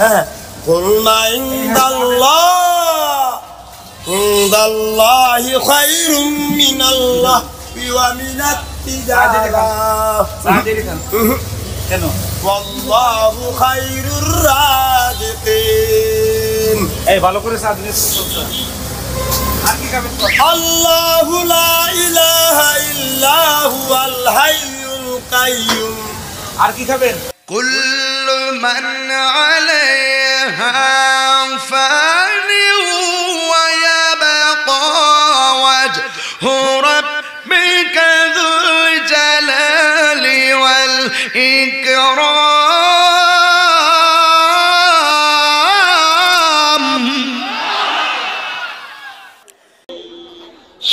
হ্যাঁ قلنا عند الله عند الله خير من الله ومن التجارة কেন والله خير الرازقين এই ভালো করে চা দিলে আর কি খাবেন الله لا إله إلا هو الحي القيوم আর কি খাবেন كل من والإكرام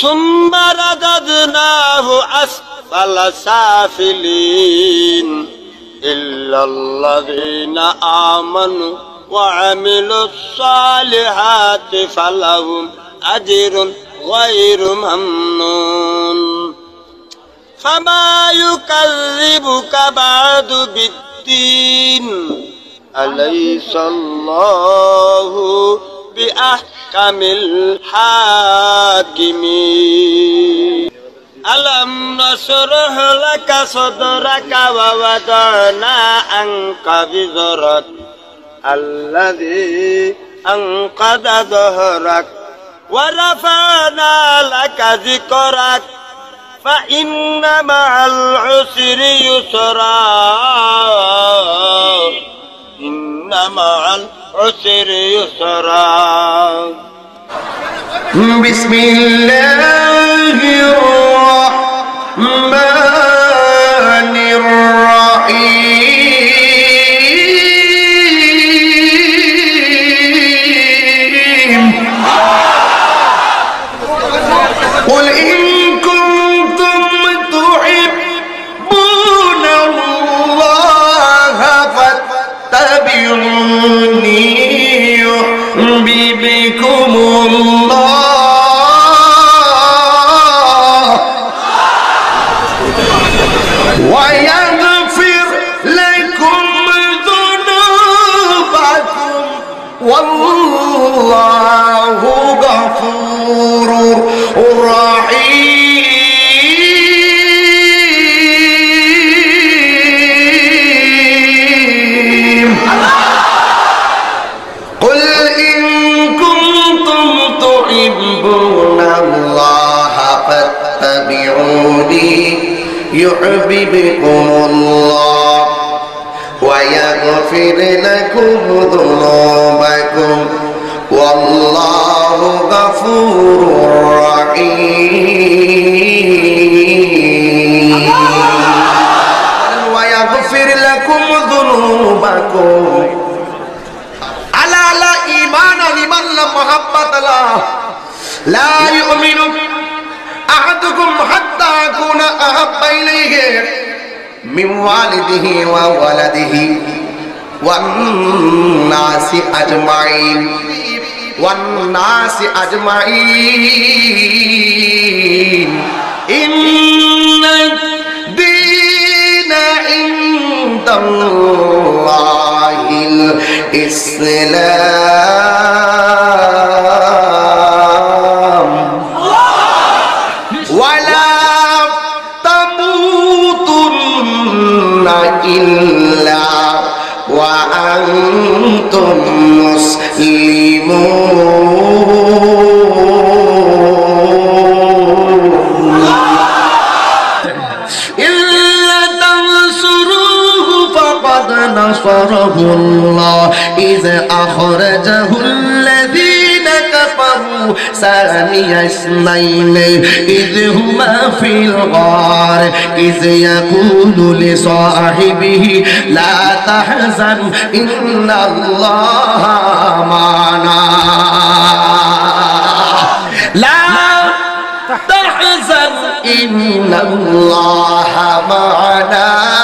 ثم رددناه أسفل سافلين إلا الذين آمنوا وعملوا الصالحات فلهم أجر غير ممنون. فما يكذبك بعد بالدين. أليس الله بأحكم الحاكمين؟ ألم نشرح لك صدرك ووضعنا عنك بذرك الذي أنقذ ظهرك ورفعنا لك ذكرك. فإن مع العسر يسرا. إن مع العسر يسرا. بسم الله الرحمن الله تحبون الله فاتبعوني يحببكم الله ويغفر لكم ذنوبكم والله غفور رحيم ويغفر لكم ذنوبكم على لا إيمان لمن لا محبة له لا يؤمن أحدكم حتى أكون أحب إليه من والده وولده والناس أجمعين والناس أجمعين. إن الدين عند الله الإسلام. وأنتم مسلمون إلا تنصروه فقد نصره الله إذ أخرجه الذين كفروا ثاني اثنين إذ هما في الغار إذ يقول لصاحبه لا تحزن إن الله معنا لا تحزن إن الله معنا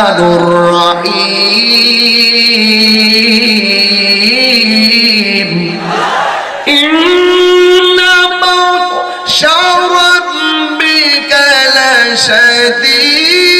الرحمن الرحيم. إنما شرب بك لشديد.